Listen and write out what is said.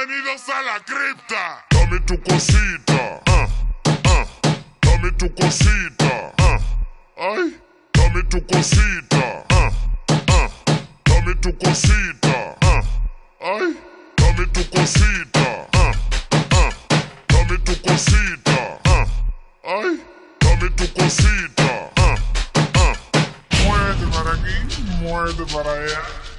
Bienvenidos a la cripta. Dame tu cosita. Uh, uh. Dame tu cosita. Uh. Ay. Dame tu cosita. Dame tu cosita. Ay. Dame tu cosita. Dame tu cosita. Ay. Dame tu cosita. Muévete para aquí, muévete para allá.